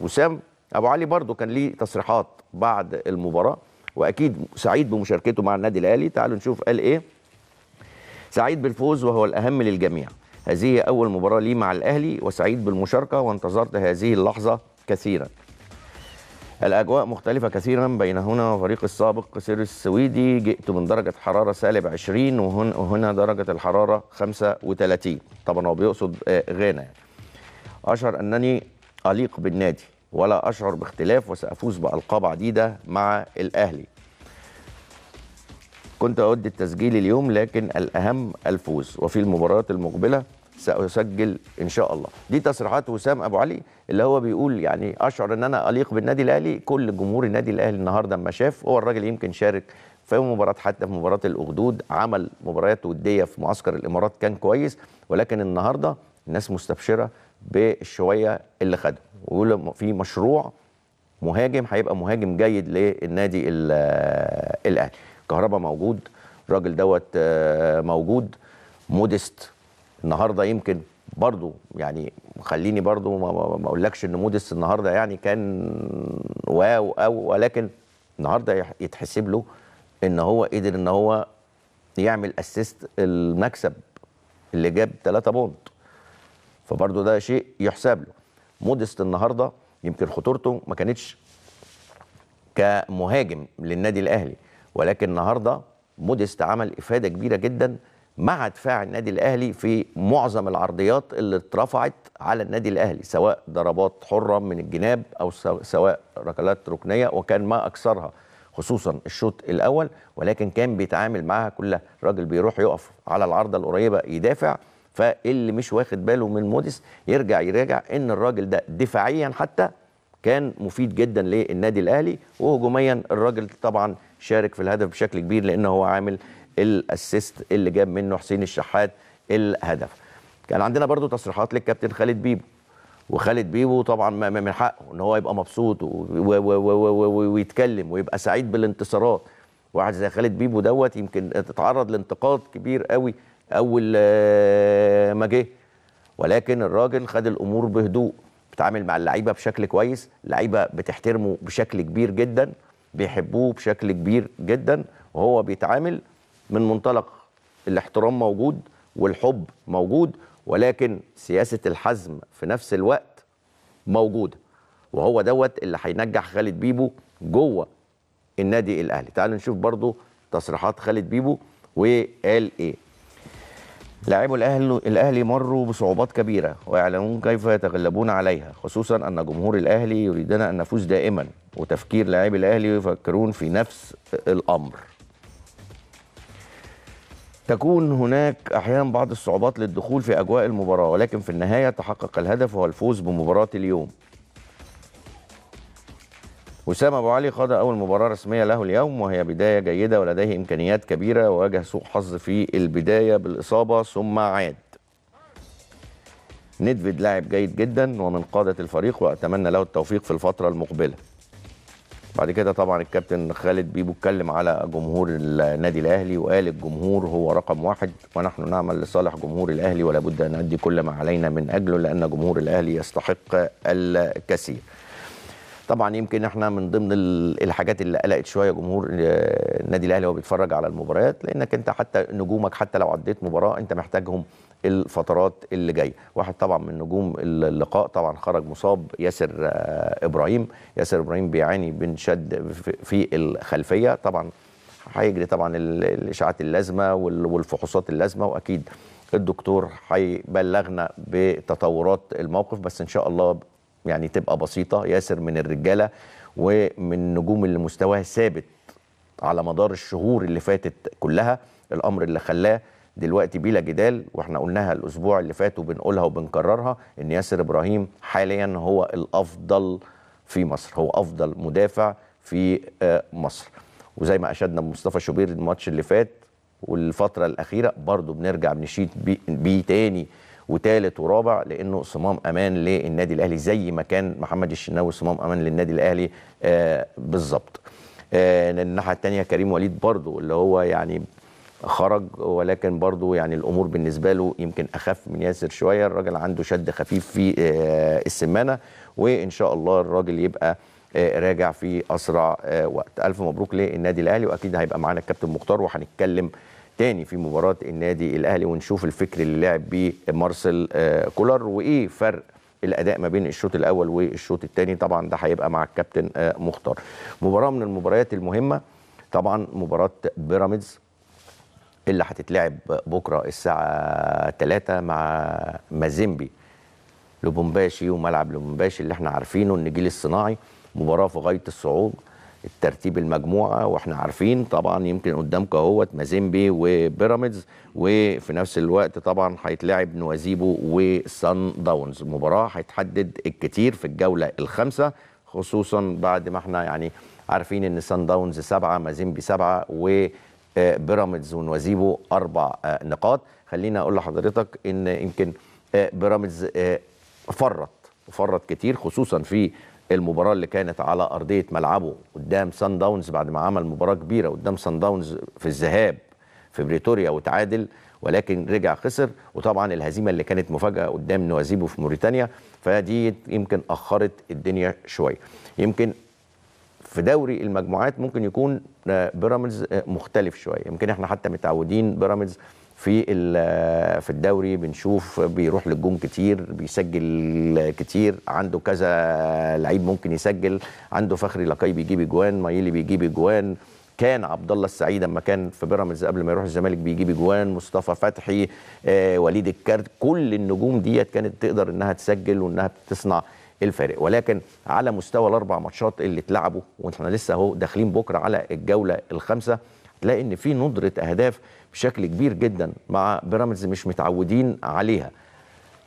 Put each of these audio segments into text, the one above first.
وسام أبو علي برضو كان ليه تصريحات بعد المباراة وأكيد سعيد بمشاركته مع النادي الأهلي. تعالوا نشوف قال إيه. سعيد بالفوز وهو الأهم للجميع. هذه أول مباراة لي مع الأهلي وسعيد بالمشاركة وانتظرت هذه اللحظة كثيرا. الأجواء مختلفة كثيرا بين هنا وفريق السابق سير السويدي. جئت من درجة حرارة سالب 20 وهنا, وهنا درجة الحرارة 35 طبعا هو بيقصد آه، غانا. أشعر أنني أليق بالنادي. ولا أشعر باختلاف وسأفوز بألقاب عديدة مع الأهلي. كنت أود التسجيل اليوم لكن الأهم الفوز. وفي المباريات المقبلة سأسجل إن شاء الله. دي تصريحات وسام أبو علي اللي هو بيقول يعني أشعر أن أنا أليق بالنادي الأهلي. كل جمهور النادي الأهلي النهاردة لما شاف هو الراجل يمكن شارك في مباراة حتى في مباراة الأخدود عمل مباريات ودية في معسكر الإمارات كان كويس. ولكن النهاردة الناس مستبشرة بالشوية اللي خده ويقول في مشروع مهاجم هيبقى مهاجم جيد للنادي ال- الأهلي. كهربا موجود الراجل دوت آه، موجود. موديست النهارده يمكن برضو يعني خليني برضو ما- أقولكش إن موديست النهارده يعني كان wow أو ولكن النهارده يتحسب له إن هو قدر إن هو يعمل assist المكسب اللي جاب 3 point. فبرضه ده شيء يحسب له. موديست النهارده يمكن خطورته ما كانتش كمهاجم للنادي الأهلي ولكن النهارده موديست عمل إفادة كبيرة جدا مع دفاع النادي الأهلي في معظم العرضيات اللي اترفعت على النادي الأهلي سواء ضربات حرة من الجناب أو سو- سواء ركلات ركنية وكان ما أكثرها خصوصا الشوط الأول ولكن كان بيتعامل معاها كلها. الراجل بيروح يقف على العارضه القريبة يدافع فاللي مش واخد باله من موديس يرجع يراجع إن الراجل ده دفاعيا حتى كان مفيد جدا للنادي الأهلي وهجوميا الراجل طبعا شارك في الهدف بشكل كبير لأن هو عامل الأسيست اللي جاب منه حسين الشحات الهدف. كان عندنا برضو تصريحات للكابتن خالد بيبو وخالد بيبو طبعا من حقه إن هو يبقى مبسوط ويتكلم ويبقى سعيد بالانتصارات. واحد زي خالد بيبو دوت يمكن اتعرض لانتقاد كبير قوي أول آه، ما جه. ولكن الراجل خد الأمور بهدوء بيتعامل مع اللعيبة بشكل كويس. اللعيبة بتحترمه بشكل كبير جدا بيحبوه بشكل كبير جدا. وهو بيتعامل من منطلق الاحترام موجود والحب موجود ولكن سياسة الحزم في نفس الوقت موجوده وهو دوت اللي هينجح خالد بيبو جوه النادي الأهلي. تعالوا نشوف برضو تصريحات خالد بيبو وقال إيه لاعبو الاهلي الأهلي مروا بصعوبات كبيرة ويعلمون كيف يتغلبون عليها خصوصا أن جمهور الأهلي يريدون أن نفوز دائما وتفكير لاعبي الأهلي يفكرون في نفس الأمر. تكون هناك أحيانا بعض الصعوبات للدخول في أجواء المباراة ولكن في النهاية تحقق الهدف وهو الفوز بمباراة اليوم. وسام أبو علي خاض أول مباراة رسمية له اليوم وهي بداية جيدة ولديه إمكانيات كبيرة وواجه سوء حظ في البداية بالإصابة ثم عاد. ندفيد لاعب جيد جدا ومن قادة الفريق وأتمنى له التوفيق في الفترة المقبلة. بعد كده طبعا الكابتن خالد بيبو اتكلم على جمهور النادي الأهلي وقال الجمهور هو رقم واحد ونحن نعمل لصالح جمهور الأهلي ولا بد أن نؤدي كل ما علينا من أجله لأن جمهور الأهلي يستحق الكثير. طبعا يمكن إحنا من ضمن ال- الحاجات اللي قلقت شوية جمهور آه، النادي الأهلي وهو بيتفرج على المباريات لأنك أنت حتى نجومك حتى لو عديت مباراة أنت محتاجهم الفترات اللي جاية. واحد طبعا من نجوم اللقاء طبعا خرج مصاب ياسر آه، إبراهيم. ياسر إبراهيم بيعاني من شد في- في الخلفية. طبعا هيجري طبعا ال- الإشاعات اللازمة وال- والفحوصات اللازمة وأكيد الدكتور هيبلغنا بتطورات الموقف بس إن شاء الله يعني تبقى بسيطة ياسر من الرجالة ومن نجوم اللي مستواها ثابت على مدار الشهور اللي فاتت كلها. الأمر اللي خلاه دلوقتي بلا جدال وإحنا قلناها الأسبوع اللي فات وبنقولها وبنكررها إن ياسر إبراهيم حاليا هو الأفضل في مصر هو أفضل مدافع في آه، مصر. وزي ما أشدنا بمصطفى شوبير الماتش اللي فات والفترة الأخيرة برضو بنرجع بنشيد بيه, بيه تاني وتالت ورابع لأنه صمام أمان للنادي الأهلي زي ما كان محمد الشناوي صمام أمان للنادي الأهلي آه بالظبط. آه الناحية الثانية كريم وليد برضو اللي هو يعني خرج ولكن برضو يعني الأمور بالنسبة له يمكن أخف من ياسر شوية. الراجل عنده شد خفيف في آه، السمانة وإن شاء الله الراجل يبقى راجع في أسرع وقت. ألف مبروك للنادي الأهلي وأكيد هيبقى معانا الكابتن مختار وهنتكلم تاني في مباراة النادي الأهلي ونشوف الفكر اللي لعب بيه مارسيل آه، كولر وإيه فرق الأداء ما بين الشوط الأول والشوط الثاني. طبعا ده هيبقى مع الكابتن آه، مختار. مباراة من المباريات المهمة طبعا مباراة بيراميدز اللي هتتلعب بكرة الساعة 3 مع مازيمبي. لوبومباشي وملعب لوبومباشي اللي إحنا عارفينه النجيل الصناعي. مباراة في غاية الصعود. الترتيب المجموعة وإحنا عارفين طبعا يمكن قدامكم أهوت مازيمبي وبيراميدز وفي نفس الوقت طبعا هيتلعب نوازيبو وسان داونز. مباراة هيتحدد الكتير في الجولة الخامسة خصوصا بعد ما إحنا يعني عارفين إن سان داونز سبعة مازيمبي سبعة و آه، بيراميدز ونوازيبو أربع آه، نقاط. خليني أقول لحضرتك إن يمكن آه، بيراميدز آه، فرط فرط كتير خصوصا في المباراة اللي كانت على أرضية ملعبه قدام سان داونز بعد ما عمل مباراة كبيرة قدام سان داونز في الذهاب في بريتوريا وتعادل ولكن رجع خسر. وطبعا الهزيمة اللي كانت مفاجأة قدام نوازيبو في موريتانيا فدي يمكن أخرت الدنيا شوية. يمكن في دوري المجموعات ممكن يكون آه، بيراميدز آه، مختلف شوية. يمكن إحنا حتى متعودين بيراميدز في ال- في الدوري بنشوف بيروح للجون كتير بيسجل كتير. عنده كذا لعيب ممكن يسجل. عنده فخري لقاي بيجيب اجوان مايلي بيجيب اجوان كان عبد الله السعيد لما كان في بيراميدز قبل ما يروح الزمالك بيجيب اجوان مصطفى فتحي آه وليد الكارت كل النجوم ديت كانت تقدر إنها تسجل وإنها تصنع الفارق. ولكن على مستوى الأربع ماتشات اللي اتلعبوا وإحنا لسه أهو داخلين بكرة على الجولة الخامسة تلاقي إن في ندرة أهداف بشكل كبير جدا مع بيراميدز مش متعودين عليها.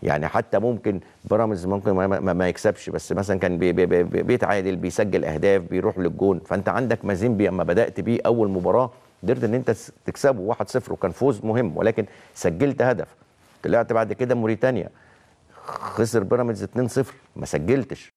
يعني حتى ممكن بيراميدز ممكن ما, ما, ما يكسبش بس مثلا كان بي بي بي بيتعادل بيسجل أهداف بيروح للجون. فأنت عندك مازيمبي أما بدأت بيه أول مباراة قدرت إن أنت تكسبه 1-0 وكان فوز مهم ولكن سجلت هدف. طلعت بعد كده موريتانيا. خسر بيراميدز 2-0 ما سجلتش.